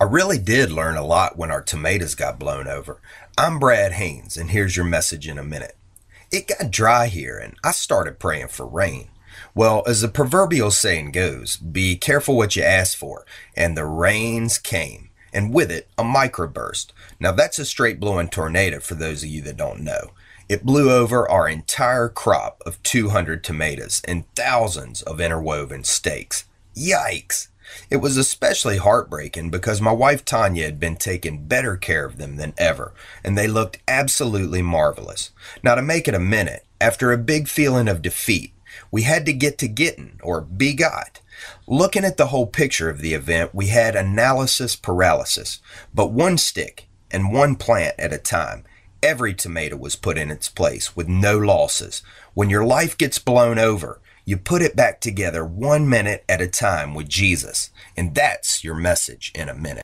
I really did learn a lot when our tomatoes got blown over. I'm Brad Haynes, and here's your message in a minute. It got dry here, and I started praying for rain. Well, as the proverbial saying goes, be careful what you ask for, and the rains came, and with it, a microburst. Now, that's a straight blowing tornado for those of you that don't know. It blew over our entire crop of 200 tomatoes and thousands of interwoven stakes. Yikes! It was especially heartbreaking because my wife Tanya had been taking better care of them than ever, and they looked absolutely marvelous. Now, to make it a minute, after a big feeling of defeat, we had to get to getting, or be got. Looking at the whole picture of the event, we had analysis paralysis, but one stick and one plant at a time. Every tomato was put in its place with no losses. When your life gets blown over, you put it back together one minute at a time with Jesus. And that's your message in a minute.